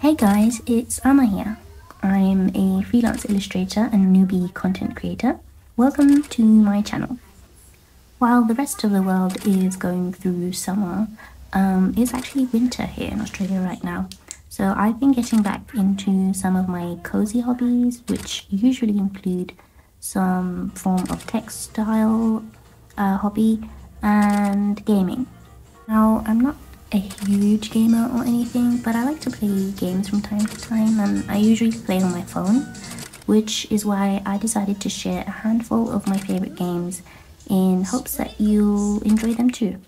Hey guys, it's Anna here. I'm a freelance illustrator and newbie content creator. Welcome to my channel. While the rest of the world is going through summer, um, it's actually winter here in Australia right now. So I've been getting back into some of my cozy hobbies, which usually include some form of textile uh, hobby and gaming. Now, I'm not a huge gamer or anything, but I like to play games from time to time and I usually play on my phone, which is why I decided to share a handful of my favorite games in hopes that you'll enjoy them too.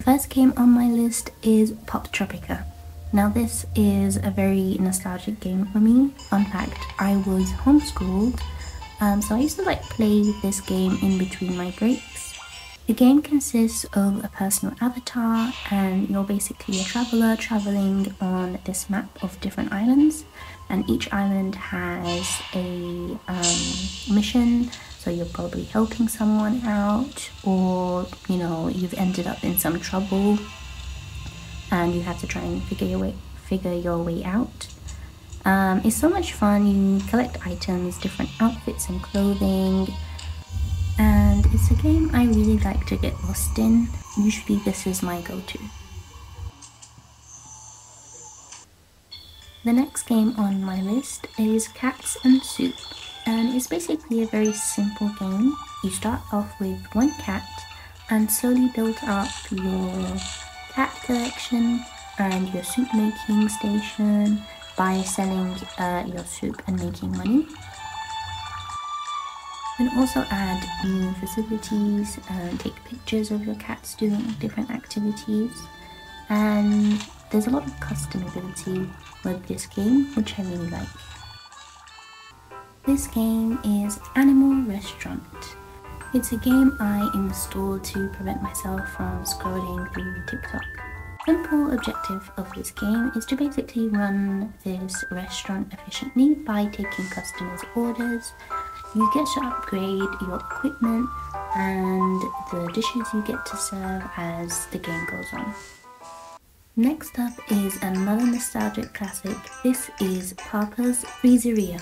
First game on my list is Poptropica. Now this is a very nostalgic game for me. Fun fact, I was homeschooled, um, so I used to like play this game in between my breaks the game consists of a personal avatar and you're basically a traveler traveling on this map of different islands and each island has a um, mission. So you're probably helping someone out or you know you've ended up in some trouble and you have to try and figure your way figure your way out. Um, it's so much fun. You collect items different outfits and clothing it's a game I really like to get lost in. Usually this is my go-to. The next game on my list is Cats and Soup and it's basically a very simple game. You start off with one cat and slowly build up your cat collection and your soup making station by selling uh, your soup and making money can also add new facilities and take pictures of your cats doing different activities. And there's a lot of customability with this game, which I really like. This game is Animal Restaurant. It's a game I installed to prevent myself from scrolling through TikTok. The simple objective of this game is to basically run this restaurant efficiently by taking customers' orders you get to upgrade your equipment and the dishes you get to serve as the game goes on. Next up is another nostalgic classic. This is Papa's Freezeria.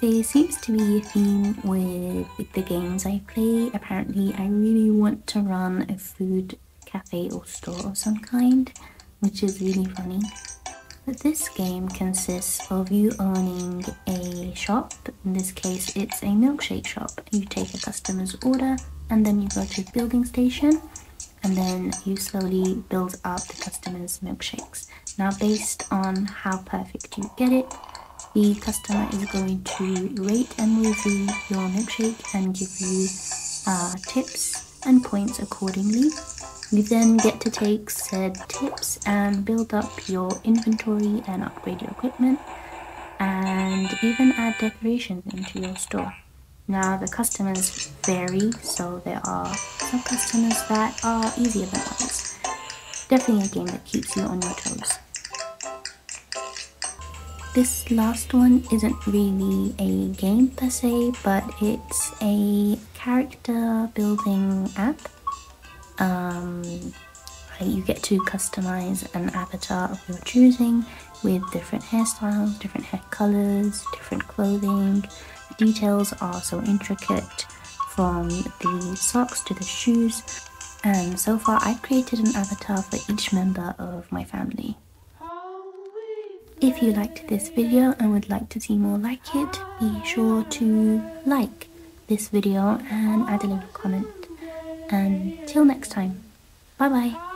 There seems to be a theme with, the games I play. Apparently, I really want to run a food cafe or store of some kind, which is really funny. This game consists of you owning a shop, in this case it's a milkshake shop. You take a customer's order and then you go to the building station and then you slowly build up the customer's milkshakes. Now based on how perfect you get it, the customer is going to rate and review your milkshake and give you uh, tips and points accordingly. You then get to take said tips and build up your inventory and upgrade your equipment and even add decorations into your store. Now the customers vary, so there are some customers that are easier than others. Definitely a game that keeps you on your toes. This last one isn't really a game per se, but it's a character building app um, you get to customize an avatar of your choosing with different hairstyles, different hair colors, different clothing. The details are so intricate from the socks to the shoes. And so far, I've created an avatar for each member of my family. If you liked this video and would like to see more like it, be sure to like this video and add a little comment. Until next time, bye bye.